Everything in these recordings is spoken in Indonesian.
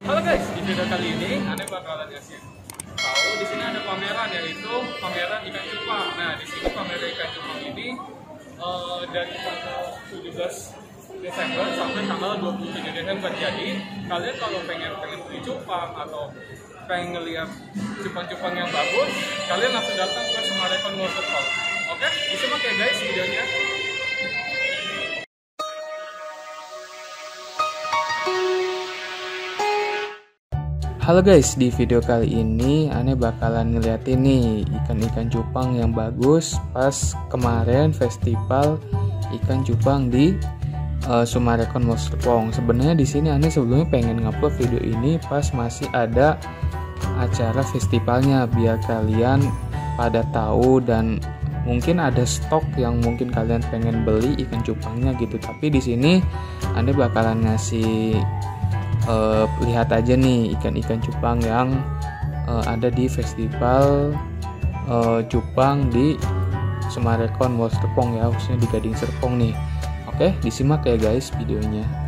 Halo guys, di video kali ini Anda bakalan ngasih tahu di sini ada pameran yaitu pameran ikan cupang. Nah, di sini pameran ikan cupang ini eh, dari tanggal 17 Desember sampai tanggal 27 Desember. Jadi, kalian kalau pengen pengen beli cupang atau pengen ngeliat cupang-cupang yang bagus, kalian langsung datang ke Semarekon Water Park. Oke, disimak ya guys videonya. Halo guys, di video kali ini Ane bakalan ngeliatin nih ikan-ikan cupang yang bagus pas kemarin festival ikan cupang di uh, Sumarekon Mosterpong. Sebenarnya di sini Ane sebelumnya pengen ngupload video ini pas masih ada acara festivalnya biar kalian pada tahu dan mungkin ada stok yang mungkin kalian pengen beli ikan cupangnya gitu. Tapi di sini Ane bakalan ngasih uh, lihat aja nih ikan-ikan cupang yang uh, ada di festival uh, cupang di Semarekon Wall Serpong ya khususnya di Gading Serpong nih. Oke disimak ya guys videonya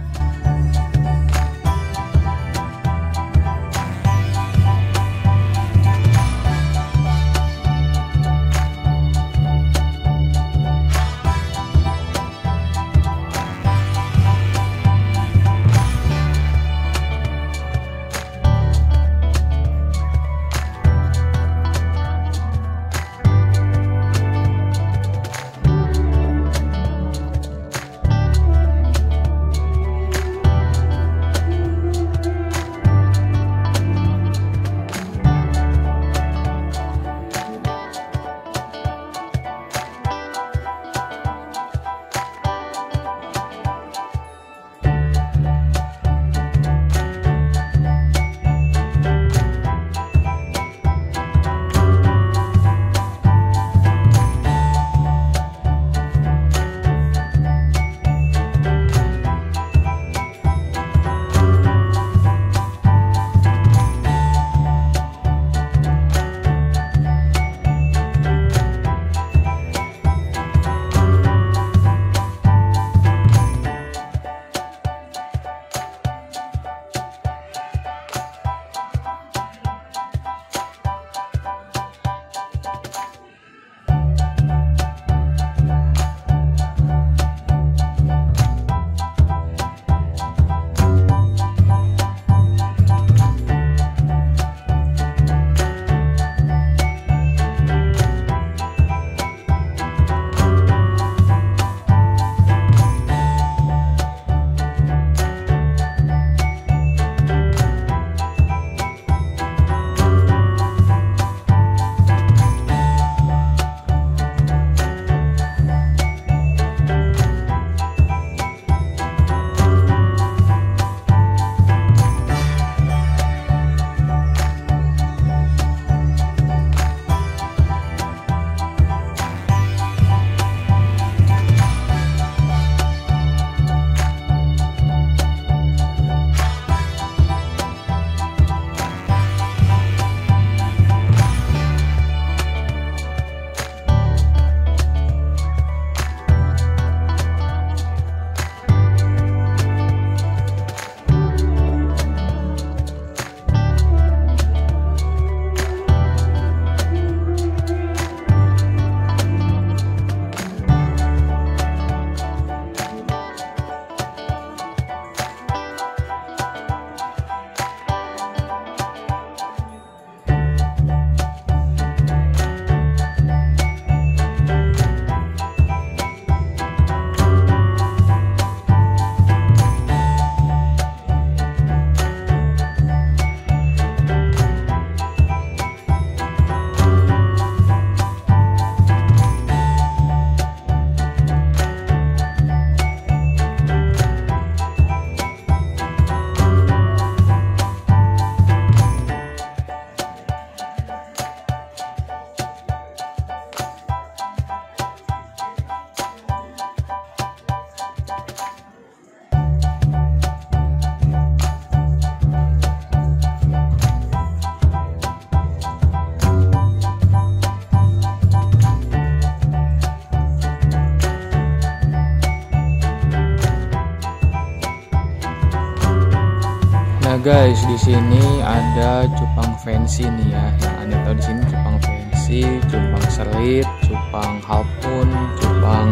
guys, di sini ada cupang fancy nih ya. Yang anda tahu di sini cupang fancy, cupang selit, cupang halpun, cupang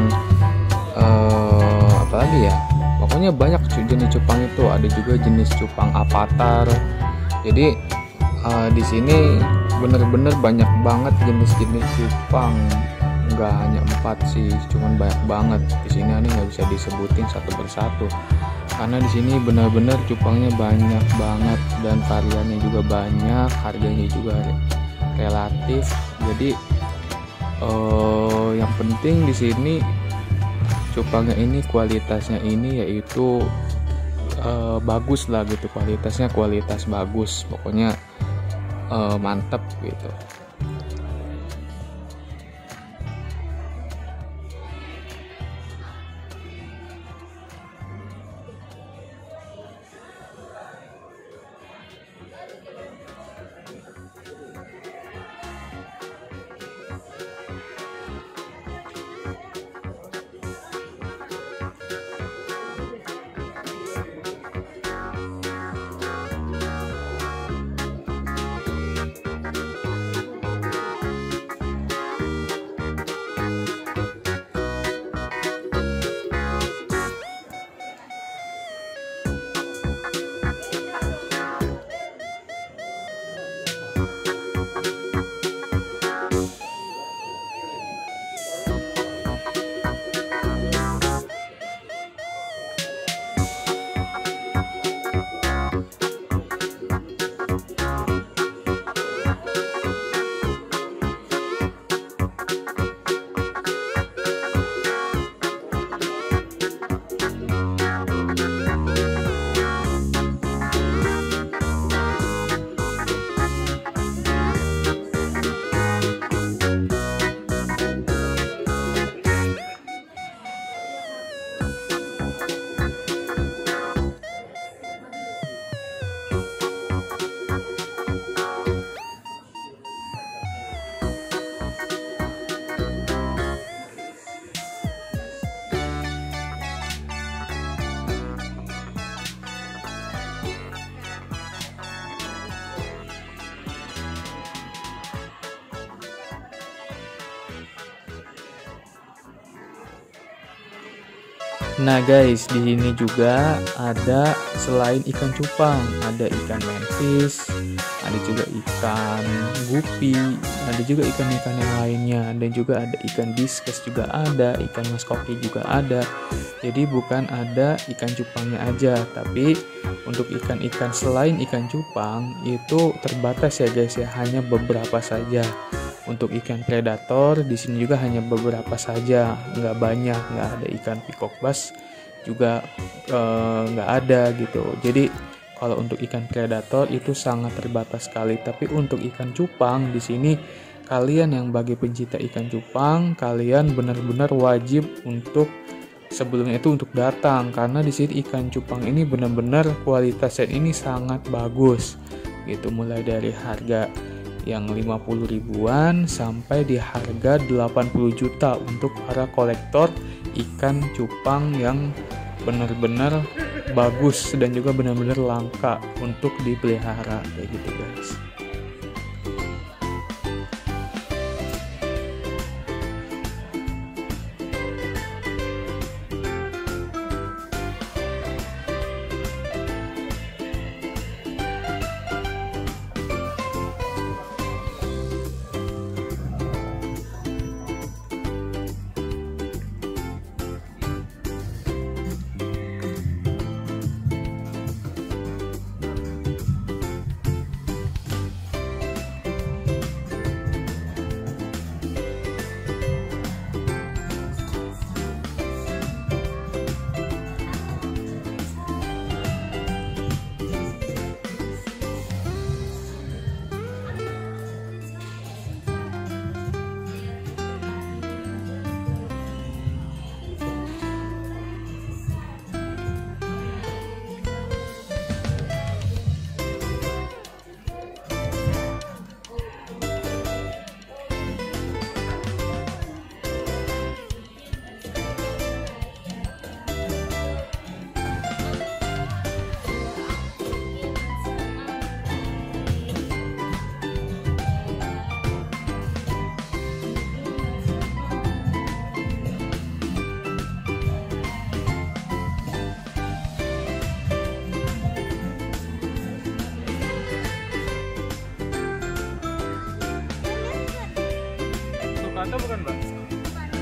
uh, apa lagi ya? Pokoknya banyak jenis cupang itu. Ada juga jenis cupang avatar. Jadi uh, di sini bener-bener banyak banget jenis-jenis cupang nggak hanya empat sih cuman banyak banget di sini ini nggak bisa disebutin satu persatu karena di sini benar-benar cupangnya banyak banget dan variannya juga banyak harganya juga relatif. Jadi uh, yang penting di sini cupangnya ini kualitasnya ini yaitu uh, bagus lah gitu kualitasnya kualitas bagus. Pokoknya uh, mantep gitu Nah guys, di sini juga ada selain ikan cupang, ada ikan mantis, ada juga ikan gupi, ada juga ikan-ikan yang lainnya, dan juga ada ikan diskus juga ada, ikan mas koki juga ada. Jadi bukan ada ikan cupangnya aja, tapi untuk ikan-ikan selain ikan cupang itu terbatas ya guys ya, hanya beberapa saja. Untuk ikan predator di sini juga hanya beberapa saja, nggak banyak, nggak ada ikan peacock bass juga eh, nggak ada gitu. Jadi kalau untuk ikan predator itu sangat terbatas sekali. Tapi untuk ikan cupang di sini kalian yang bagi pencinta ikan cupang, kalian benar-benar wajib untuk sebelumnya itu untuk datang karena di sini ikan cupang ini benar-benar kualitasnya ini sangat bagus gitu mulai dari harga yang 50 ribuan sampai di harga 80 juta untuk para kolektor ikan cupang yang benar-benar bagus dan juga benar-benar langka untuk dipelihara kayak gitu guys.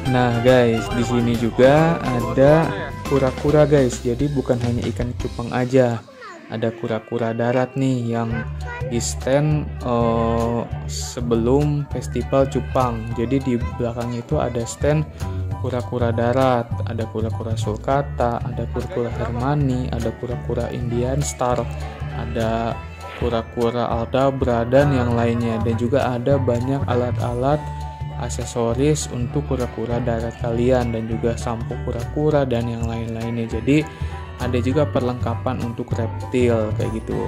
Nah guys, di sini juga ada kura-kura guys. Jadi bukan hanya ikan cupang aja, ada kura-kura darat nih yang di stand uh, sebelum festival cupang. Jadi di belakangnya itu ada stand kura-kura darat, ada kura-kura sulcata, ada kura-kura hermani, ada kura-kura Indian star, ada kura-kura aldabra dan yang lainnya dan juga ada banyak alat-alat aksesoris untuk kura-kura darat kalian dan juga sampo kura-kura dan yang lain-lainnya. Jadi ada juga perlengkapan untuk reptil kayak gitu.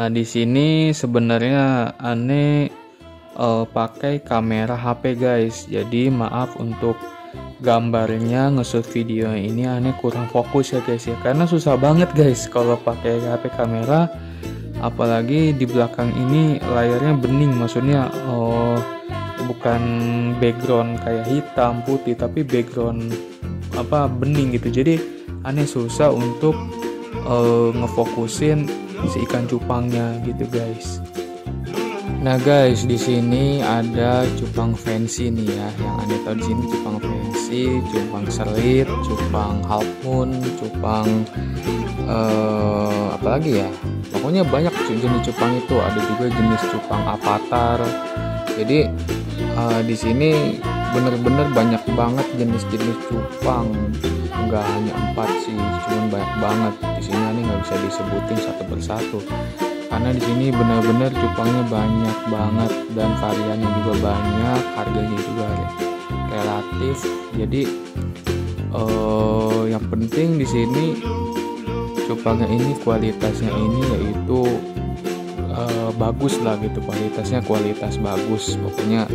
Nah, di sini sebenarnya aneh uh, pakai kamera HP guys. Jadi maaf untuk gambarnya ngeshoot video ini aneh kurang fokus ya guys ya. Karena susah banget guys kalau pakai HP kamera apalagi di belakang ini layarnya bening maksudnya uh, bukan background kayak hitam putih tapi background apa bening gitu. Jadi aneh susah untuk uh, ngefokusin si ikan cupangnya gitu guys. Nah guys, di sini ada cupang fancy nih ya. Yang anda tahu di sini cupang fancy, cupang selit, cupang half moon, cupang uh, apa lagi ya? Pokoknya banyak jenis cupang itu. Ada juga jenis cupang avatar. Jadi uh, di sini bener-bener banyak banget jenis-jenis cupang nggak hanya empat sih cuman banyak banget. Di sini nih nggak bisa disebutin satu persatu. Karena di sini benar-benar cupangnya banyak banget dan variannya juga banyak harganya juga relatif. Jadi uh, yang penting di sini cupangnya ini kualitasnya ini yaitu uh, bagus lah gitu. Kualitasnya kualitas bagus. Pokoknya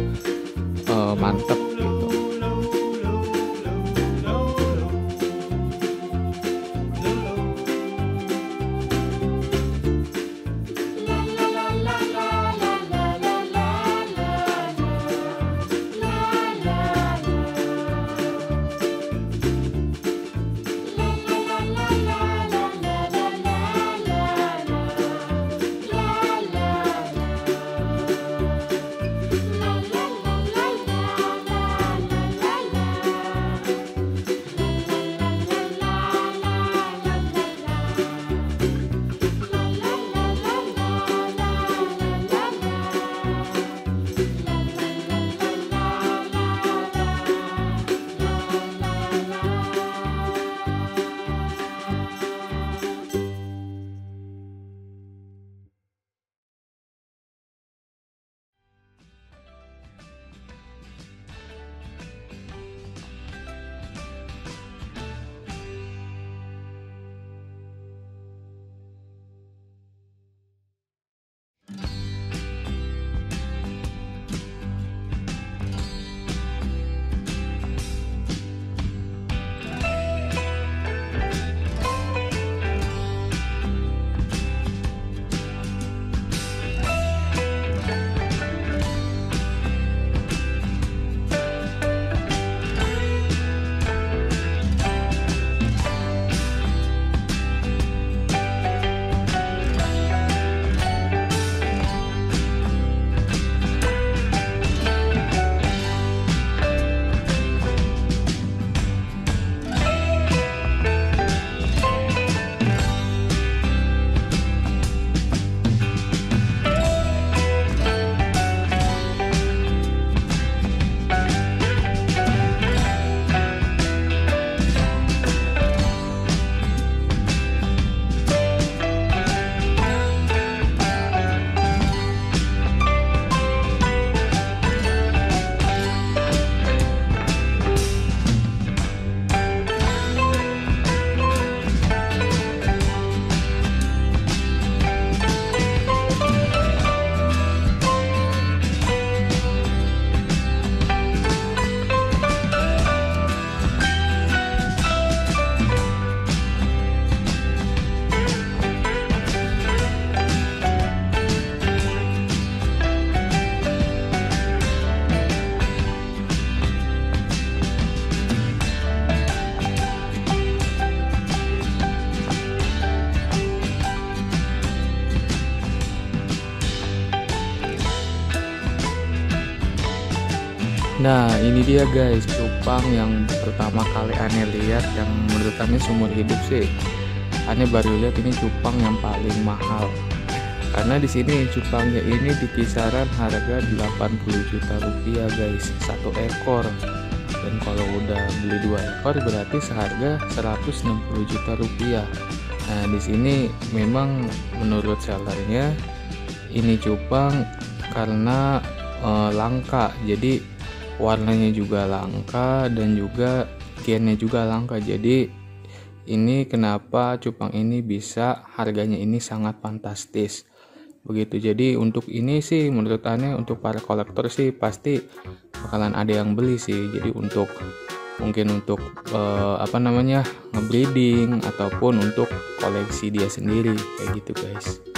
uh, mantep dia guys. Cupang yang pertama kali aneh lihat yang menurut aneh seumur hidup sih. Aneh baru lihat ini cupang yang paling mahal. Karena di sini cupangnya ini di kisaran harga 80 juta rupiah guys. Satu ekor. Dan kalau udah beli dua ekor berarti seharga 160 juta rupiah. Nah di sini memang menurut sellernya ini cupang karena e, langka. Jadi warnanya juga langka dan juga gennya juga langka. Jadi ini kenapa cupang ini bisa harganya ini sangat fantastis. Begitu. Jadi untuk ini sih menurut aneh untuk para kolektor sih pasti bakalan ada yang beli sih. Jadi untuk mungkin untuk uh, apa namanya ngebreeding ataupun untuk koleksi dia sendiri. Kayak gitu guys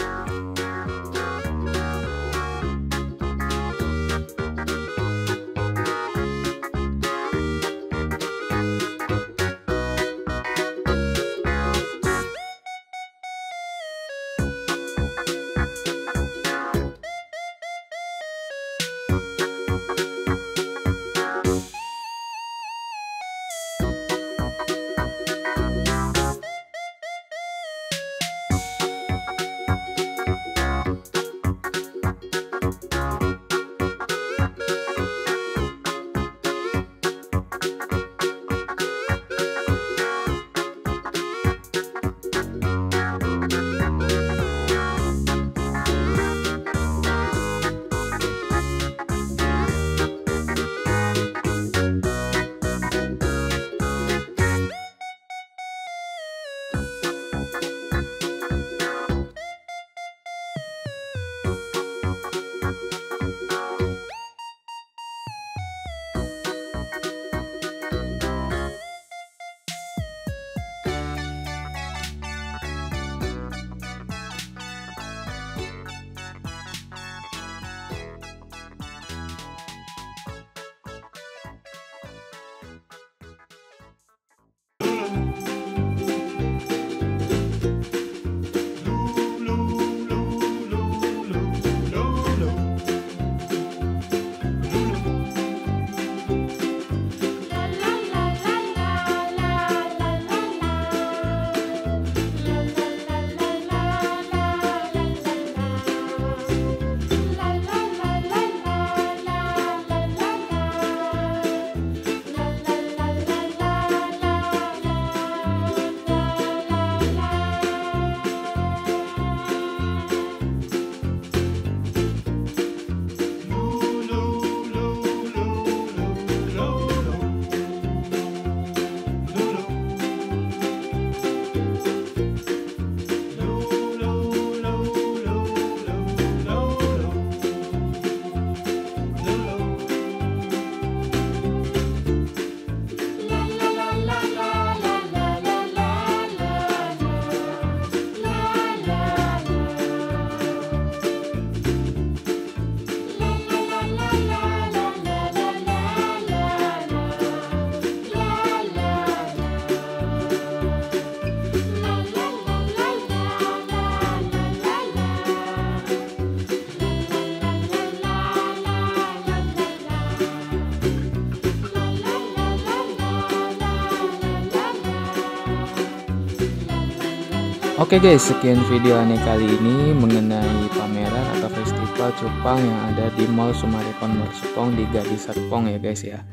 Oke guys, sekian video aneh kali ini mengenai pameran atau festival cupang yang ada di Mall Sumarekon Serpong di Gadis Serpong ya guys ya.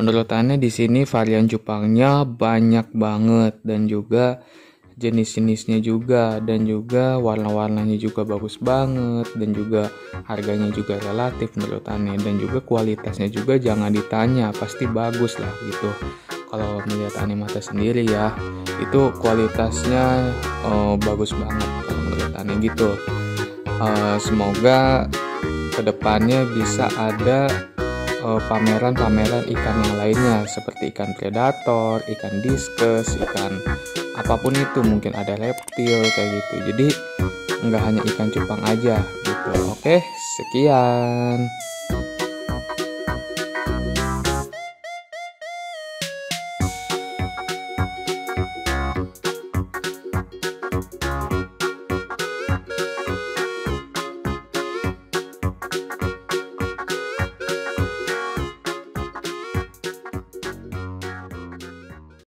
Menurut aneh di sini varian cupangnya banyak banget dan juga jenis-jenisnya juga dan juga warna-warnanya juga bagus banget dan juga harganya juga relatif menurut aneh dan juga kualitasnya juga jangan ditanya pasti bagus lah gitu kalau melihat animata sendiri ya itu kualitasnya uh, bagus banget kalau melihat aneh gitu. Uh, semoga ke depannya bisa ada eh, pameran-pameran uh, ikan yang lainnya seperti ikan predator, ikan diskus, ikan apa pun itu mungkin ada reptil kayak gitu. Jadi nggak hanya ikan cupang aja gitu. Oke sekian